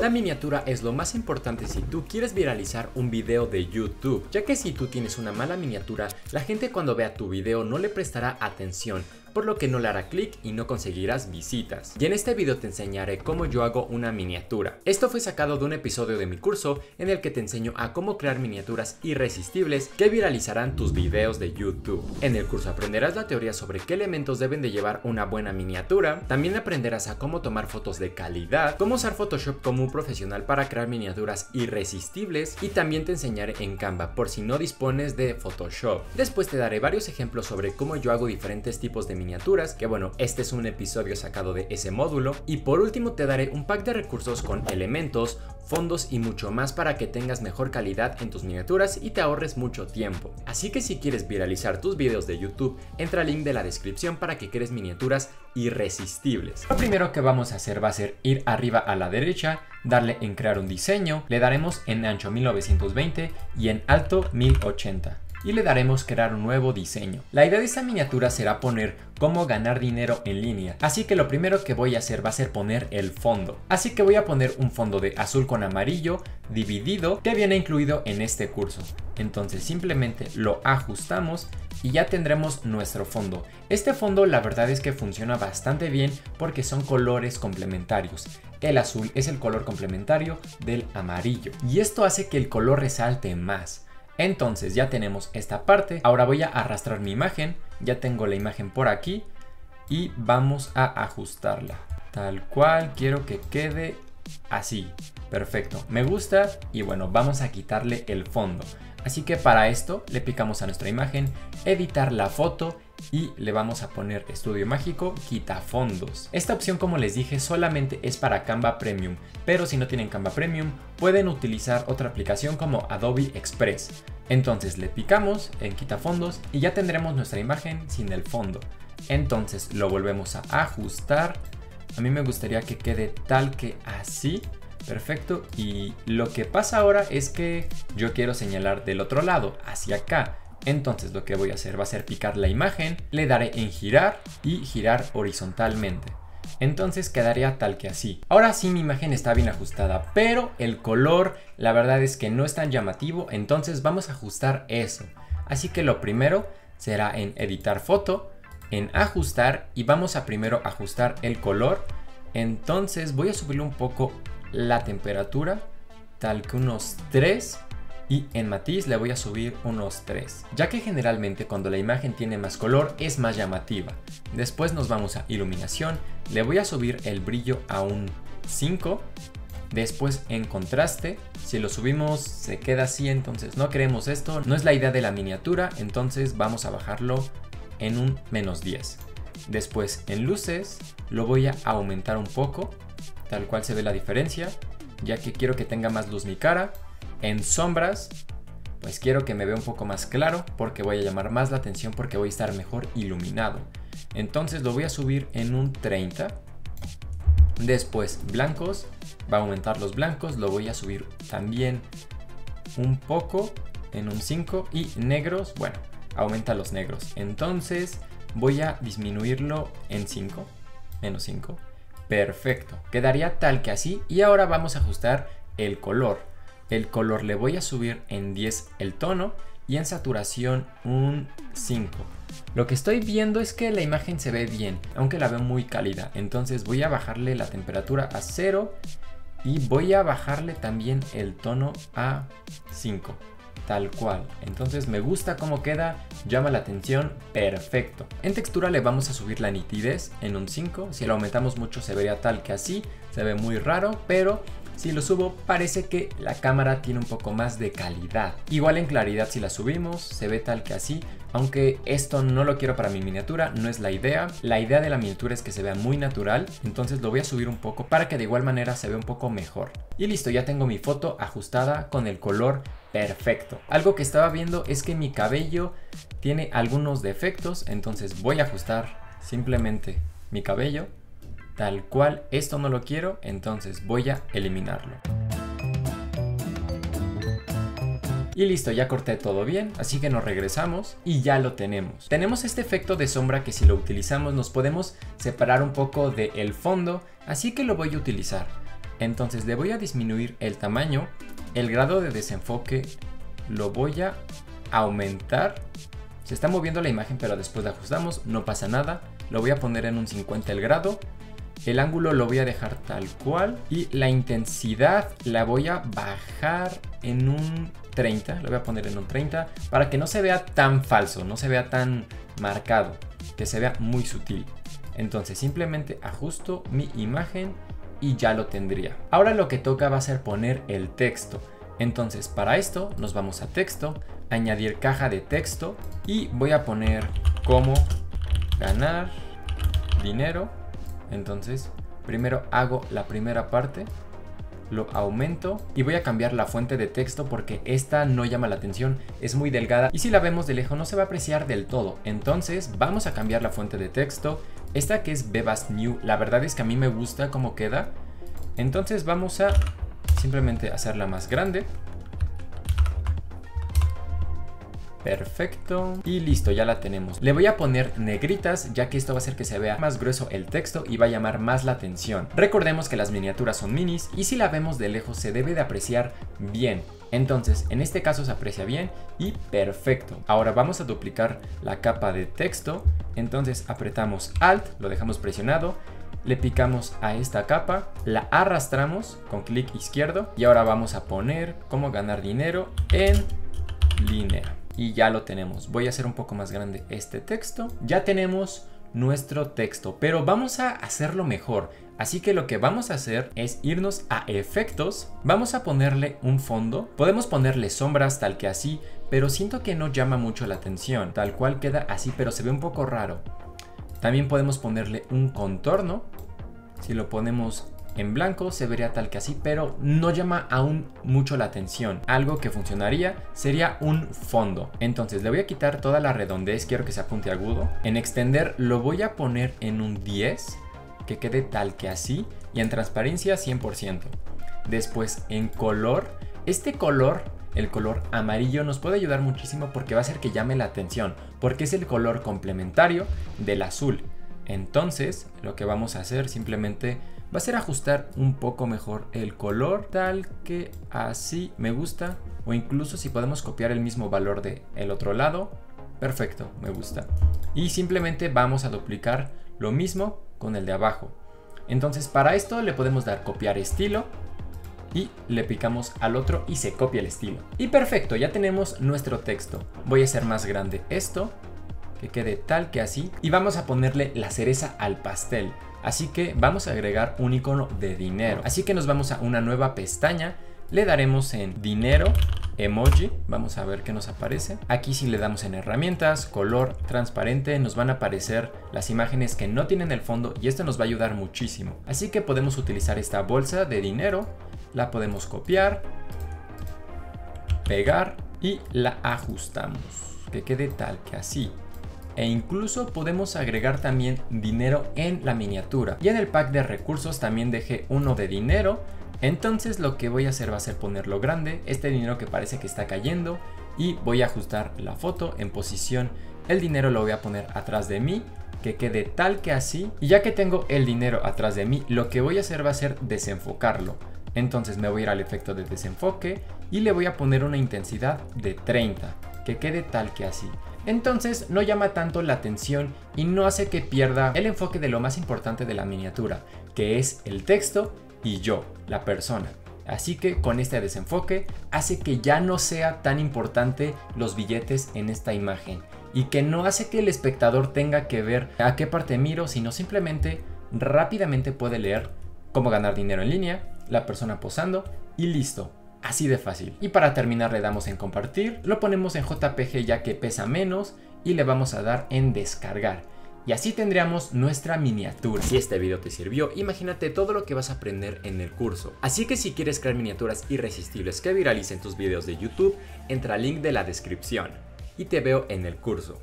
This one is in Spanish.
La miniatura es lo más importante si tú quieres viralizar un video de YouTube, ya que si tú tienes una mala miniatura, la gente cuando vea tu video no le prestará atención por lo que no le hará clic y no conseguirás visitas. Y en este video te enseñaré cómo yo hago una miniatura. Esto fue sacado de un episodio de mi curso en el que te enseño a cómo crear miniaturas irresistibles que viralizarán tus videos de YouTube. En el curso aprenderás la teoría sobre qué elementos deben de llevar una buena miniatura, también aprenderás a cómo tomar fotos de calidad, cómo usar Photoshop como un profesional para crear miniaturas irresistibles y también te enseñaré en Canva por si no dispones de Photoshop. Después te daré varios ejemplos sobre cómo yo hago diferentes tipos de miniaturas, que bueno, este es un episodio sacado de ese módulo. Y por último te daré un pack de recursos con elementos, fondos y mucho más para que tengas mejor calidad en tus miniaturas y te ahorres mucho tiempo. Así que si quieres viralizar tus videos de YouTube, entra al link de la descripción para que crees miniaturas irresistibles. Lo primero que vamos a hacer va a ser ir arriba a la derecha, darle en crear un diseño, le daremos en ancho 1920 y en alto 1080 y le daremos crear un nuevo diseño. La idea de esta miniatura será poner cómo ganar dinero en línea, así que lo primero que voy a hacer va a ser poner el fondo. Así que voy a poner un fondo de azul con amarillo dividido que viene incluido en este curso. Entonces simplemente lo ajustamos y ya tendremos nuestro fondo. Este fondo la verdad es que funciona bastante bien porque son colores complementarios. El azul es el color complementario del amarillo y esto hace que el color resalte más. Entonces ya tenemos esta parte. Ahora voy a arrastrar mi imagen. Ya tengo la imagen por aquí. Y vamos a ajustarla. Tal cual quiero que quede así. Perfecto. Me gusta. Y bueno, vamos a quitarle el fondo. Así que para esto le picamos a nuestra imagen, editar la foto y le vamos a poner estudio mágico quita fondos. Esta opción como les dije solamente es para Canva Premium, pero si no tienen Canva Premium pueden utilizar otra aplicación como Adobe Express. Entonces le picamos en quita fondos y ya tendremos nuestra imagen sin el fondo. Entonces lo volvemos a ajustar. A mí me gustaría que quede tal que así. Perfecto. Y lo que pasa ahora es que yo quiero señalar del otro lado, hacia acá. Entonces lo que voy a hacer va a ser picar la imagen, le daré en girar y girar horizontalmente. Entonces quedaría tal que así. Ahora sí mi imagen está bien ajustada, pero el color la verdad es que no es tan llamativo, entonces vamos a ajustar eso. Así que lo primero será en editar foto, en ajustar y vamos a primero ajustar el color. Entonces voy a subirle un poco la temperatura, tal que unos 3 y en matiz le voy a subir unos 3, ya que generalmente cuando la imagen tiene más color es más llamativa. Después nos vamos a iluminación, le voy a subir el brillo a un 5, después en contraste, si lo subimos se queda así entonces no queremos esto, no es la idea de la miniatura, entonces vamos a bajarlo en un menos 10. Después en luces lo voy a aumentar un poco, tal cual se ve la diferencia, ya que quiero que tenga más luz mi cara en sombras, pues quiero que me vea un poco más claro porque voy a llamar más la atención porque voy a estar mejor iluminado. Entonces lo voy a subir en un 30. Después blancos, va a aumentar los blancos, lo voy a subir también un poco en un 5 y negros, bueno, aumenta los negros. Entonces voy a disminuirlo en 5, menos 5. Perfecto, quedaría tal que así y ahora vamos a ajustar el color. El color le voy a subir en 10 el tono y en saturación un 5. Lo que estoy viendo es que la imagen se ve bien, aunque la veo muy cálida. Entonces voy a bajarle la temperatura a 0 y voy a bajarle también el tono a 5. Tal cual. Entonces me gusta cómo queda, llama la atención, perfecto. En textura le vamos a subir la nitidez en un 5. Si lo aumentamos mucho se vería tal que así. Se ve muy raro, pero si lo subo parece que la cámara tiene un poco más de calidad. Igual en claridad si la subimos se ve tal que así, aunque esto no lo quiero para mi miniatura, no es la idea. La idea de la miniatura es que se vea muy natural, entonces lo voy a subir un poco para que de igual manera se vea un poco mejor. Y listo, ya tengo mi foto ajustada con el color perfecto. Algo que estaba viendo es que mi cabello tiene algunos defectos, entonces voy a ajustar simplemente mi cabello tal cual esto no lo quiero, entonces voy a eliminarlo. Y listo, ya corté todo bien, así que nos regresamos y ya lo tenemos. Tenemos este efecto de sombra que si lo utilizamos nos podemos separar un poco del fondo, así que lo voy a utilizar. Entonces le voy a disminuir el tamaño, el grado de desenfoque lo voy a aumentar. Se está moviendo la imagen pero después la ajustamos, no pasa nada. Lo voy a poner en un 50 el grado. El ángulo lo voy a dejar tal cual y la intensidad la voy a bajar en un 30, lo voy a poner en un 30 para que no se vea tan falso, no se vea tan marcado, que se vea muy sutil. Entonces simplemente ajusto mi imagen y ya lo tendría. Ahora lo que toca va a ser poner el texto. Entonces para esto nos vamos a texto, añadir caja de texto y voy a poner cómo ganar dinero. Entonces primero hago la primera parte, lo aumento y voy a cambiar la fuente de texto porque esta no llama la atención, es muy delgada y si la vemos de lejos no se va a apreciar del todo. Entonces vamos a cambiar la fuente de texto esta que es Bebas New, la verdad es que a mí me gusta cómo queda. Entonces vamos a simplemente hacerla más grande. Perfecto. Y listo, ya la tenemos. Le voy a poner negritas, ya que esto va a hacer que se vea más grueso el texto y va a llamar más la atención. Recordemos que las miniaturas son minis y si la vemos de lejos se debe de apreciar bien. Entonces, en este caso se aprecia bien y perfecto. Ahora vamos a duplicar la capa de texto. Entonces apretamos Alt, lo dejamos presionado, le picamos a esta capa, la arrastramos con clic izquierdo y ahora vamos a poner cómo ganar dinero en línea. Y ya lo tenemos. Voy a hacer un poco más grande este texto. Ya tenemos nuestro texto, pero vamos a hacerlo mejor. Así que lo que vamos a hacer es irnos a efectos, vamos a ponerle un fondo, podemos ponerle sombras tal que así, pero siento que no llama mucho la atención, tal cual queda así, pero se ve un poco raro. También podemos ponerle un contorno, si lo ponemos en blanco se vería tal que así, pero no llama aún mucho la atención. Algo que funcionaría sería un fondo. Entonces le voy a quitar toda la redondez, quiero que sea puntiagudo. En extender lo voy a poner en un 10 que quede tal que así y en transparencia 100%. Después en color, este color, el color amarillo nos puede ayudar muchísimo porque va a hacer que llame la atención, porque es el color complementario del azul. Entonces lo que vamos a hacer simplemente va a ser ajustar un poco mejor el color tal que así me gusta o incluso si podemos copiar el mismo valor de el otro lado perfecto me gusta y simplemente vamos a duplicar lo mismo con el de abajo. Entonces para esto le podemos dar copiar estilo y le picamos al otro y se copia el estilo. Y perfecto, ya tenemos nuestro texto. Voy a hacer más grande esto, que quede tal que así. Y vamos a ponerle la cereza al pastel. Así que vamos a agregar un icono de dinero. Así que nos vamos a una nueva pestaña. Le daremos en dinero emoji. Vamos a ver qué nos aparece. Aquí si le damos en herramientas, color transparente, nos van a aparecer las imágenes que no tienen el fondo y esto nos va a ayudar muchísimo. Así que podemos utilizar esta bolsa de dinero, la podemos copiar, pegar y la ajustamos. Que quede tal que así e incluso podemos agregar también dinero en la miniatura. Y en el pack de recursos también dejé uno de dinero entonces lo que voy a hacer va a ser ponerlo grande, este dinero que parece que está cayendo y voy a ajustar la foto en posición. El dinero lo voy a poner atrás de mí, que quede tal que así. Y ya que tengo el dinero atrás de mí, lo que voy a hacer va a ser desenfocarlo. Entonces me voy a ir al efecto de desenfoque y le voy a poner una intensidad de 30, que quede tal que así. Entonces no llama tanto la atención y no hace que pierda el enfoque de lo más importante de la miniatura, que es el texto y yo, la persona. Así que con este desenfoque hace que ya no sea tan importante los billetes en esta imagen y que no hace que el espectador tenga que ver a qué parte miro, sino simplemente rápidamente puede leer cómo ganar dinero en línea, la persona posando y listo. Así de fácil. Y para terminar le damos en compartir, lo ponemos en JPG ya que pesa menos y le vamos a dar en descargar y así tendríamos nuestra miniatura. Si este video te sirvió, imagínate todo lo que vas a aprender en el curso. Así que si quieres crear miniaturas irresistibles que viralicen tus videos de YouTube, entra al link de la descripción y te veo en el curso.